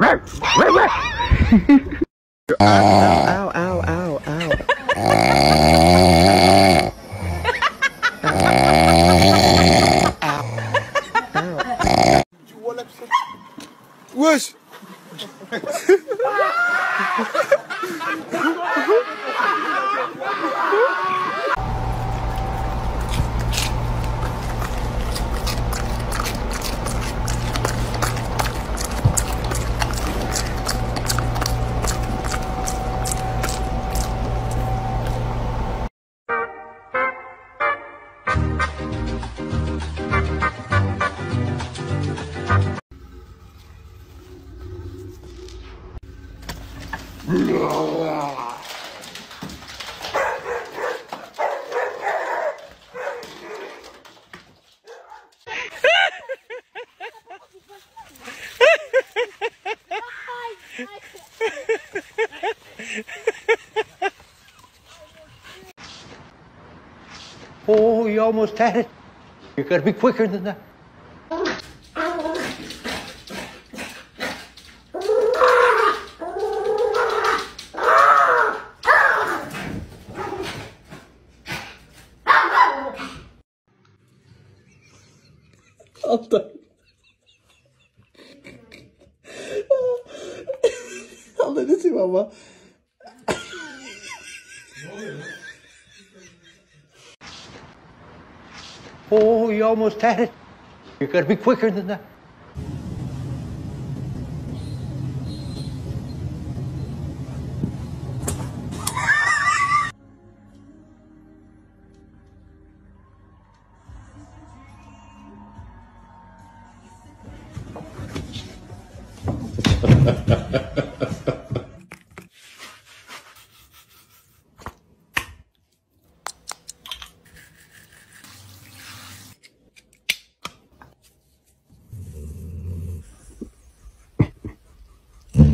Ow, ow, ow, ow. ow. Wesh Oh, you almost had it. You gotta be quicker than that. Anladın mı ama? Oh, you almost had it. You gotta be quicker than that.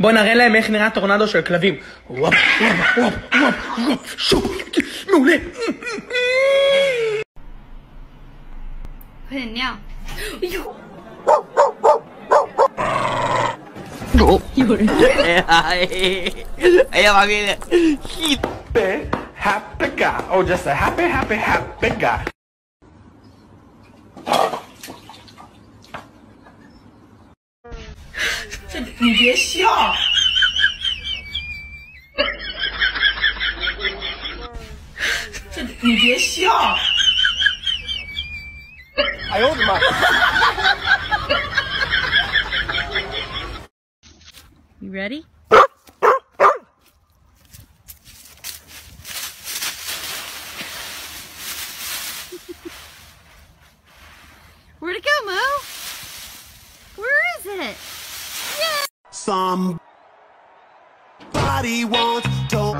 בוא נראה להם איך נראה טורנדו של כלבים. וואפ, וואפ, וואפ, וואפ, שוב, מעולה. היה מאמין, היפ, happy guy, או just a happy happy happy guy. 你别笑。这你别笑。哎呦我的妈！You ready? Somebody once told.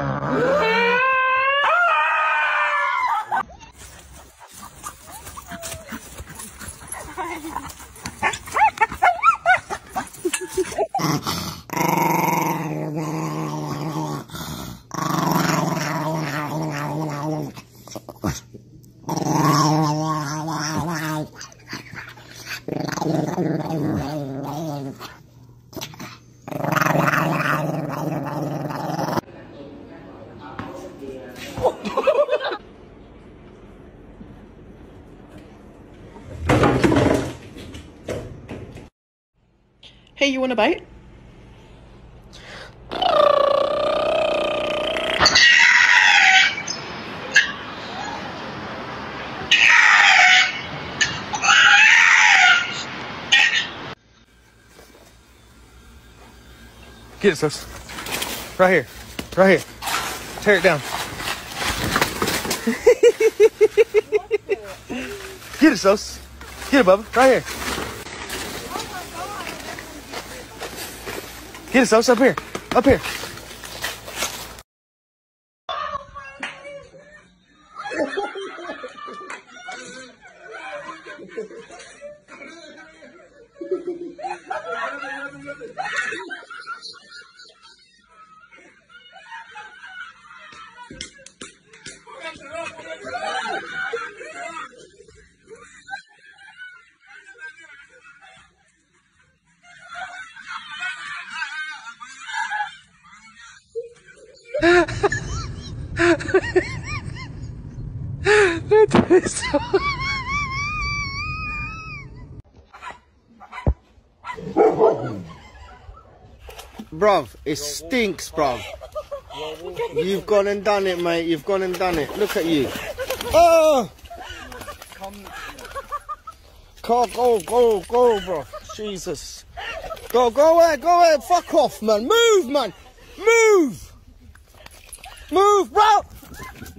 Hey, you want a bite? Get it, sis. Right here. Right here. Tear it down. Get it, sis. Here, bub. Right here. Get us Sos. Up here. Up here. Bruv, it stinks, bruv. You've gone and done it, mate. You've gone and done it. Look at you. Oh! Go, go, go, go, bro. Jesus. Go, go away, go away. Fuck off, man. Move, man. Move. Move, bro.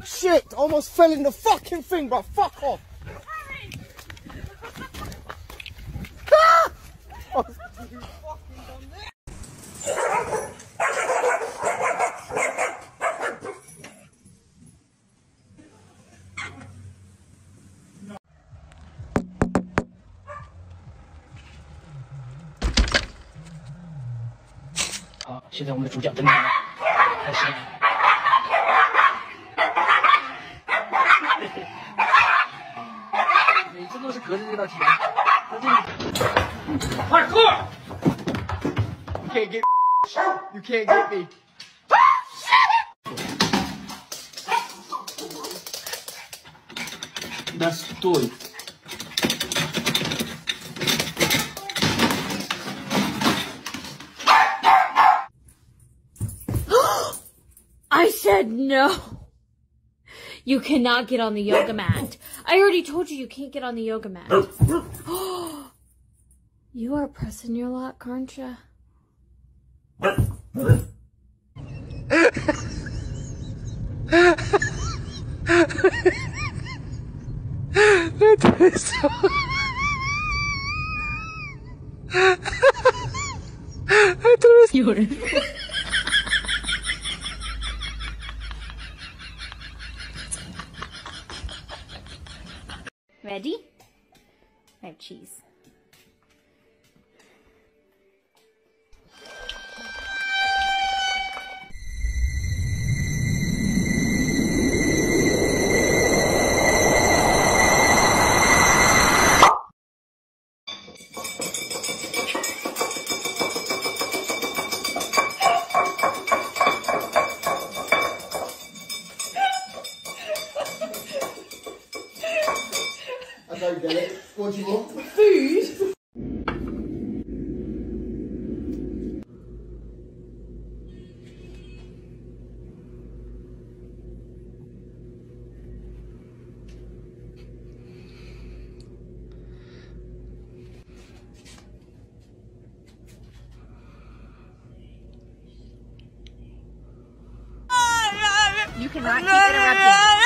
Shit, almost fell in the fucking thing, bro. Fuck off. 现在我们的主角登场了，开始。每次都是隔着这道题，在这里。Parkour! You can't get You can't get me. That's toy. Said no. You cannot get on the yoga mat. I already told you you can't get on the yoga mat. you are pressing your luck, aren't you? Ready? Have cheese. Cannot keep interrupting.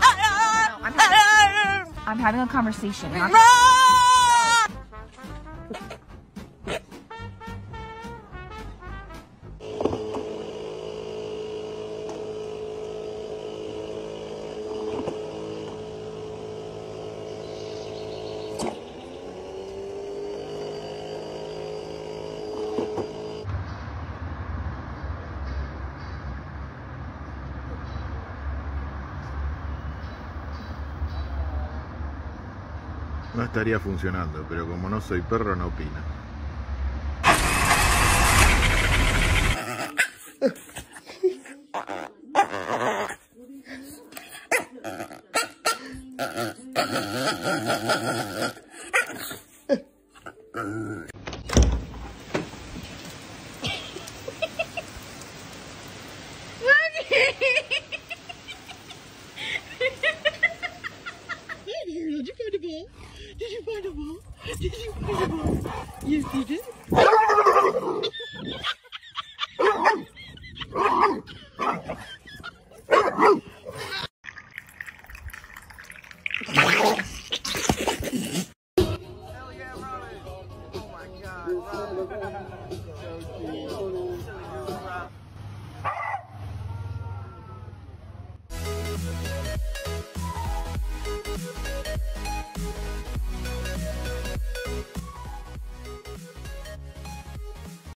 No, no, I'm, having, I'm having a conversation. No estaría funcionando, pero como no soy perro no opina. Yüzdü, yüzdü.